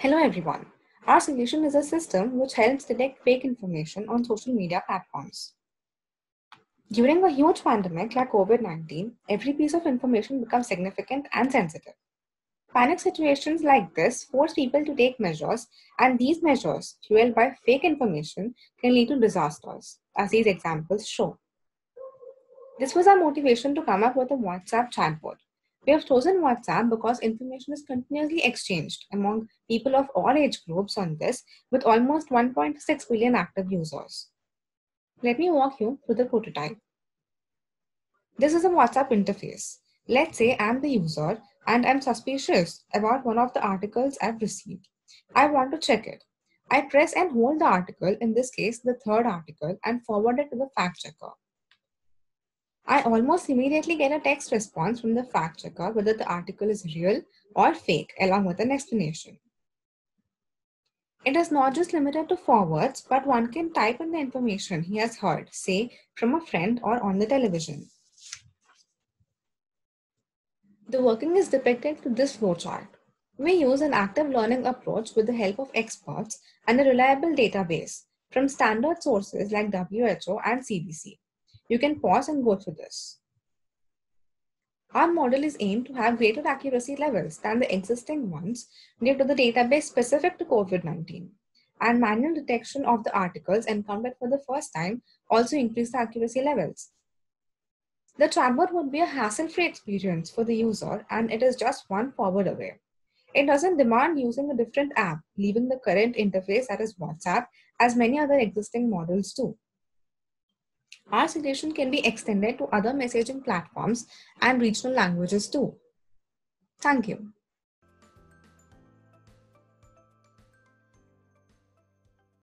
Hello everyone. Our solution is a system which helps detect fake information on social media platforms. During a huge pandemic like COVID-19, every piece of information becomes significant and sensitive. Panic situations like this force people to take measures, and these measures, fueled by fake information, can lead to disasters, as these examples show. This was our motivation to come up with a WhatsApp chatbot we have chosen WhatsApp because information is continuously exchanged among people of all age groups on this with almost 1.6 billion active users. Let me walk you through the prototype. This is a WhatsApp interface. Let's say I'm the user and I'm suspicious about one of the articles I've received. I want to check it. I press and hold the article, in this case, the third article, and forward it to the fact checker. I almost immediately get a text response from the fact checker whether the article is real or fake, along with an explanation. It is not just limited to forwards, but one can type in the information he has heard, say from a friend or on the television. The working is depicted through this flowchart. We use an active learning approach with the help of experts and a reliable database from standard sources like WHO and CDC. You can pause and go through this. Our model is aimed to have greater accuracy levels than the existing ones due to the database specific to COVID-19. And manual detection of the articles encountered for the first time also increase the accuracy levels. The chatbot would be a hassle-free experience for the user and it is just one forward away. It doesn't demand using a different app, leaving the current interface that is WhatsApp as many other existing models do. Our solution can be extended to other messaging platforms and regional languages too. Thank you.